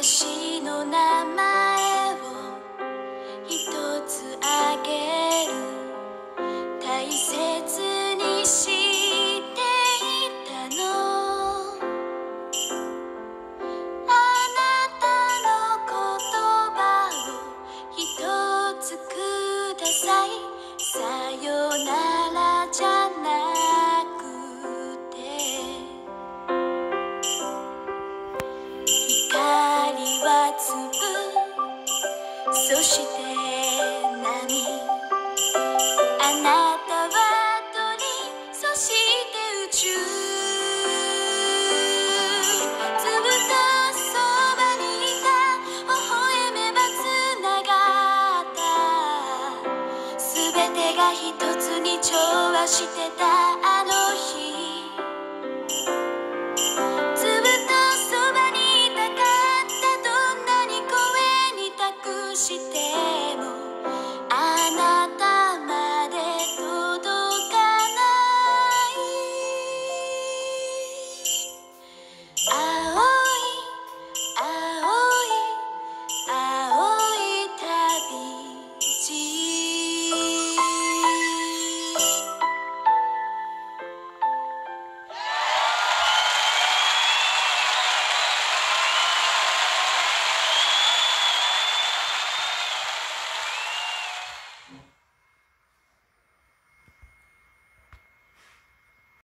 私の名前粒そして波あなたは鳥そして宇宙ずっとそばにいた微笑めばつながったすべてが一つに調和してたあの日